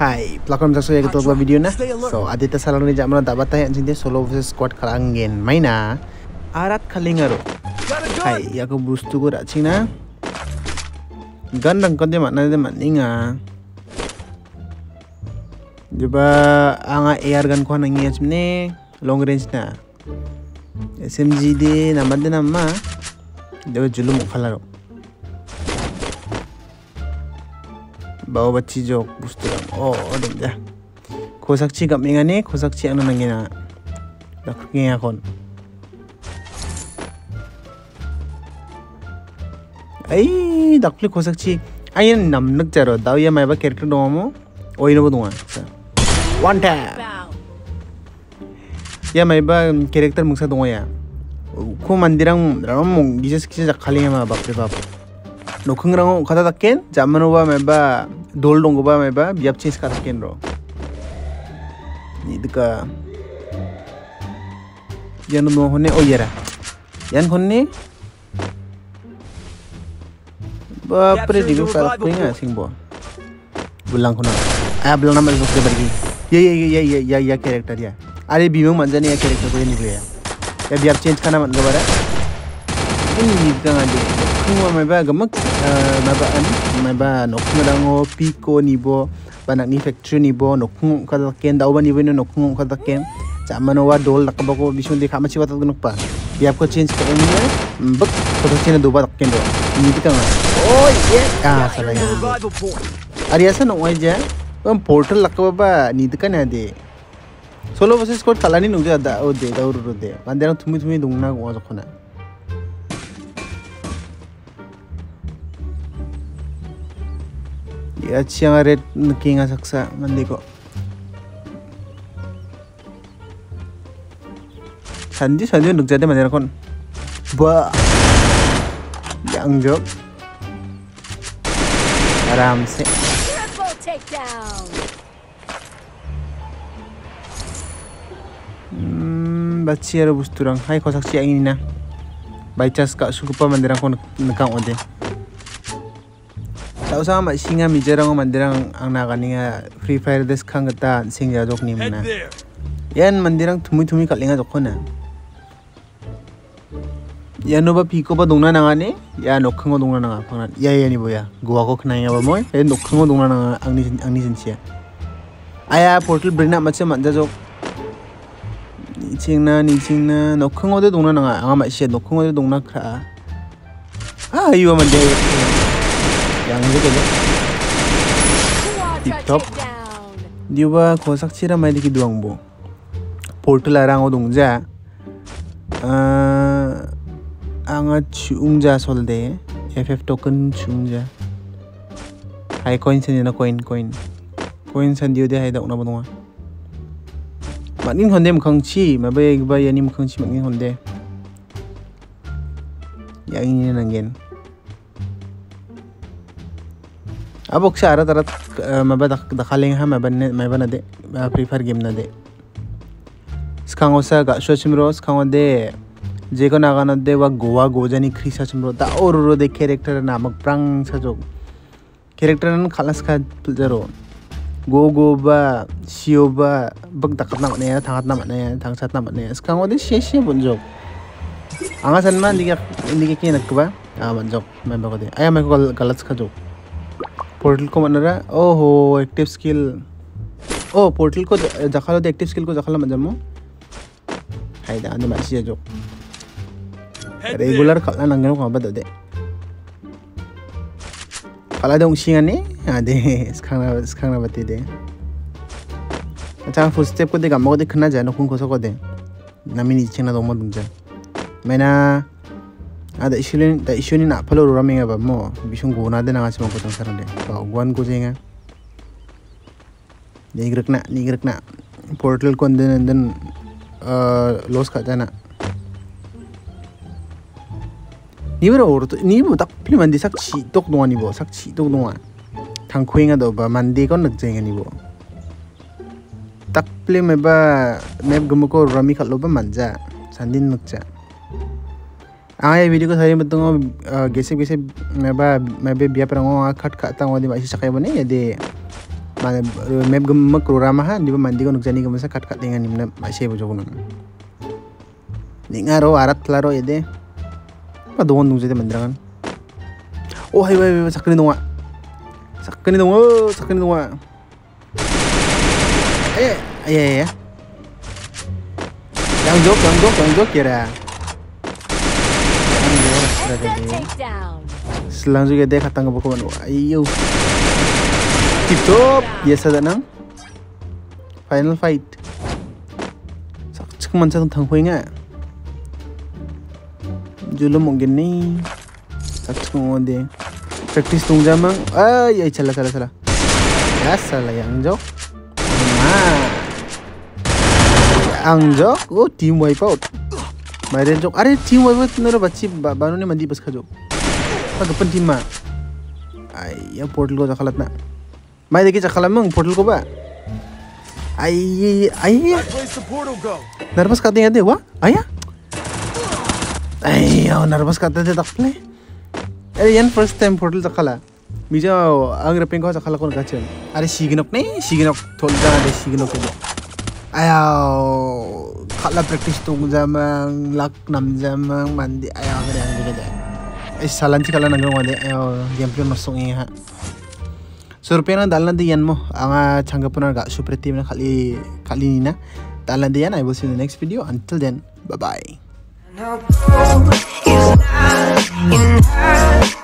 Hai, pelakon minta saya ketua video nah. So, ada tersalah ni Saloni tak batas yang cinta solo versus squad kalangin. Maina, ah. arat kalingaro. Hai, ya aku bustu gua rachi na. Ah. Gandang kau dia makna dia makninga. Ah. Coba anga air gun kan kau nangis macam ni. long range na. SMG dia nama dia nama. Jeba julum kalaro. baobati jok gusto lang o oh, dem ja kosakchi kap nga ni kosakchi anu nangina dakak ngia kon ai dakli kosakchi ay yan namnak jaro dau ya mai ba character do mo o ino bu dunga one tap ya mai ba character mungsa dunga ya ku mandirang ram mong gijas kisa jakhali ma bapre bapre नुखंग रंग खाता तक मेबा जामनो बा मैं बा दोल डोंगो बा कर सकेन रो need का यान ना सिंग बो बुलंग होना character kuma mai ba gamak mai ba an mai ba nokung dango piko nibo banak ni factory nibo nokung kada ken daw ba nibo no nokung kada ken chamano wa dol nakaba ko bishun di khama chiwa tadunok pa biap ko change ka ni bak ko chena do ba ken do ni dika nga oh yeah ah sala ya ari asa no wai ja um portal lakaba ba ni dika na de solo versus squad kalani nungja da o de da uru de bandera thumi thumi Ya siya nga rin nagkingasaksa mandi ko. Sandi, sandi, mandi na kon. Ba! Yang job. Aram si. Hmm, baca ada bus turang. Hai kosak siang ini na. Baca sekak suka na kon nekang ode. t a u s a m a singa mijerang mandirang ang n a g a n i nga free fire des khang ta singja jok ni mana yan mandirang t u m i t u m i kalinga jok o na yano ba piko ba dongna nanga n i ya nokhango dongna nanga pangna. ya ya ni boya goa ko khnai ba m o y Yan o k h a n g o dongna nanga angni angni sinsia aya portal brina m a c h a manja jok kango de dongna nanga. Nga ma shi ya nok kango de dongna khaa. Ha yua 아 이거만 내 양쪽에 딥톱 뉴바 고삭치라 마이디 기두왕보 볼트라랑 오동자 아 앙아 웅자 솔데 FF 토큰 웅자 하이 코인 센이나 코인 코인 코인 센 디오데 하이 다오나 보동아 막인 혼데 мк항치 마베 이바 야니 мк항치 막인 혼데 양이는 안겐 मैं दखा लेंगे हाँ मैं बनने, मैं बना they prefer game ना दे। स्कांगो सा गाशो चिमरो स्कांगो दे, जेको नागानो दे वा गोवा गोजानी क्रिसा चिमरो दा और रो दे कैरेक्टर नामक प्रांग सा जो। कैरेक्टर न खालास खा जरो। गो गो बा सियो बा बग दखत ना मने थांगत ना मने थांगसत ना मने स्कांगो दे शे शे बनजो आंगा सनमा दिके दिके के नकबा आ बनजो मैं बगदे आया मैं को गलत खा जो। पोर्टल को मन रहा ओहो एक्टिव स्किल ओ पोर्टल को जखालो एक्टिव स्किल को जखालो मजमो हाय दा अंदर मासी जो। रेगुलर कला नंगनो को बद दे कला दong सिंगाने आदे स्खांना स्खांना बते दे। अच्छा फुल स्टेप को दे गमो दे खना जानो कुन को सको दे। नमी नीचे ना दोमो दुंजा मैना ada isulin da isuni na palo raminga ba mo bisung guna de na ngasimo ko tang sarande ba gwan ko jenga ni grek na ni grek na portal kon den den los ka jana ni bro or ni bo tak pli mandi sak chi tok no ni bo sak chi tok no thang khuinga do ba mandi kon nak jenga ni bo tak pli me ba map gumuko rami khatlo ba manja sandin nukcha आया video को सारी मतलब गैसे गैसे मैं बा मैं बे बिया पर खट खाता हूँ दिमाग से सकाई बने यदि mana map gem rama ha di mandi ko nukjani gem sa kat kat dengan nimna masih bojo kuno ninga ro arat laro ede pa dongon nukjate mandirangan oh hai hai hai sakni donga sakni donga sakni donga eh iya iya yang jok yang jok yang jok kira selang juga deh kata nggak pokoknya ayo. Tip-top biasa dah nang final fight. Sak cek man sa thang hui nga julo mungkin nih sak cek ngode practice tung jamang. Ay chala chala chala ya salah yang jok nah. Yang jok oh team wipe out मैरे जो अरे Cheam वो तुम्हारे बच्ची बनो नहीं मंदी बस खजो गपन Cheam मा आई ये पोर्टल को चखलत ना मैं देखिए चखल मैं पोर्टल को बा आई आई नर्वस करते हैं हुआ आया आई यो नर्वस करते थे तकले अरे यान फ़र्स्ट टाइम पोर्टल चखला बीजा अंग्रेपिंग को चखला कौन गाचे अरे सीगनक नहीं सीगनक थोड़ी जाना दे के लिए අයෝ කල ප්‍රක්ටිස් තුන්දම ලක් නම්දම මන්දි අයාගරයන්ගකද සලංචි කල නඟමද ගැම්පිය නොස්සුන්හ සුරපයන දල්ලද යන්ම. අම චංගපනග සුප්‍රතිවන කලි කලින දල්ලද යන අයිබස නෙක් විඩියෝ අන්තල් දැන් බබයි. No, it's not, it's not.